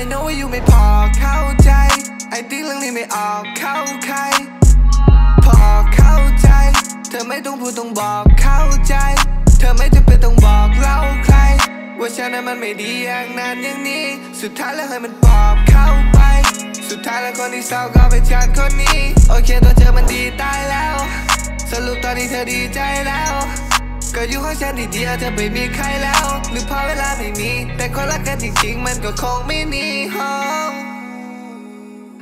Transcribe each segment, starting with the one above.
I know ว่าอยู่ไม่พอเข้าใจ ไอ้ติ๊กเรื่องนี้ไม่ออกเข้าใคร พอเข้าใจ เธอไม่ต้องพูดต้องบอกเข้าใจ เธอไม่จำเป็นต้องบอกเล่าใคร ว่าฉันนั้นมันไม่ดีอย่างนั้นอย่างนี้ สุดท้ายแล้วให้มันปอบเข้าไป สุดท้ายแล้วคนที่เศร้าก็เป็นฉันคนนี้ โอเคตัวเธอมันดีตายแล้ว สรุปตอนนี้เธอดีใจแล้ว ก็อยู่ของฉันดีเดียวเธอไม่มีใครแล้วหรือเพราะเวามรักกันจริงๆ มันก็คงไม่มีห้อง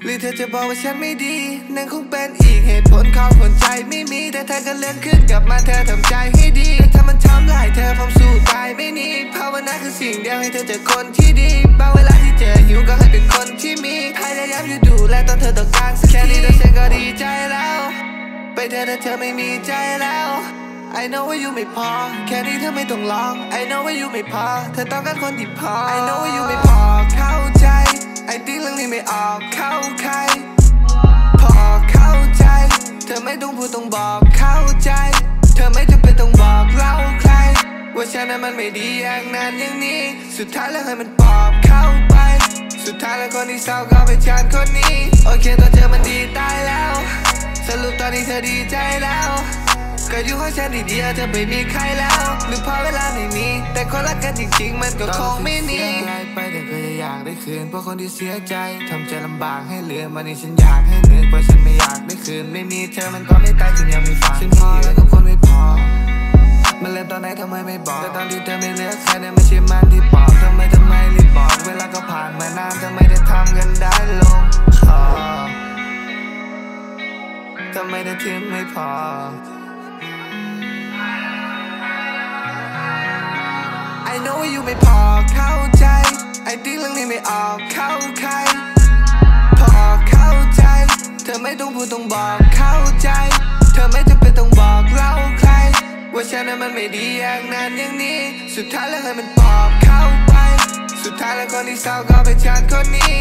หรือเธอจะบอกว่าฉันไม่ดีนั่นคงเป็นอีกเหตุผลของคนใจไม่มี แต่เธอก็เลื่อนขึ้นกลับมาเธอทำใจให้ดีถ้ามันทำลายเธอผมสู้ตายไม่หนีภาวนาคือสิ่งเดียวให้เธอเจอคนที่ดีบางเวลาที่เจอหิวก็ให้เป็นคนที่มีพยายามอยู่ดูแลตอนเธอต้องการสักแค่นี้ฉันก็ดีใจแล้ว ไปเธอแต่เธอไม่มีใจแล้ว I know ว่าอยู่ไม่พอ แค่นี้เธอไม่ต้องลอง I know ว่าอยู่ไม่พอ เธอต้องการคนที่พอ I know ว่าอยู่ไม่พอ เข้าใจไอติ๊กเรื่องนี้ไม่ออก เข้าใคร พอเข้าใจ เธอไม่ต้องพูดต้องบอก เข้าใจ เธอไม่จำเป็นต้องบอกเล่าใคร ว่าฉันนั้นมันไม่ดีอย่างนั้นอย่างนี้ สุดท้ายแล้วให้มันปอบเข้าไป สุดท้ายแล้วคนที่เศร้าก็เป็นฉันคนนี้ โอเคตัวเธอมันดีตายแล้ว สรุปตอนนี้เธอดีใจแล้ว ก็อยู่ของฉันดีเดียวเธอไม่มีใครแล้วหรือพราะเวลาไม่มี แต่คนรักกันจริงๆ มันก็คงไม่มีอะไรไปแต่ก็จะอยากได้คืนเพราะคนที่เสียใจทำใจลำบากให้เหลือมันนี่ฉันอยากให้เหลือเพราะฉันไม่อยากได้คืนไม่มีเธอมันก็ไม่ตายฉันยังไม่ฟังฉันพอแล้วกับคนไม่พอมันเริ่มตอนไหนทำไมไม่บอกแต่ตอนที่เธอไม่เลือกใครเนี่ยไม่ใช่มันที่ปอกทำไมทำไมรีบบอก เวลาก็ผ่านมานานทำไมได้ทำกันได้ลงคอทำไมได้ทิ้งไม่พอ know ว่าอยู่ไม่พอเข้าใจ ไอ้ติ๊กเรื่องนี้ไม่ออกเข้าใคร พอเข้าใจ เธอไม่ต้องพูดต้องบอกเข้าใจ เธอไม่จำเป็นต้องบอกเล่าใคร ว่าฉันนั้นมันไม่ดีอย่างนั้นอย่างนี้ สุดท้ายแล้วให้มันปอบเข้าไป สุดท้ายแล้วคนที่เศร้าก็เป็นฉันคนนี้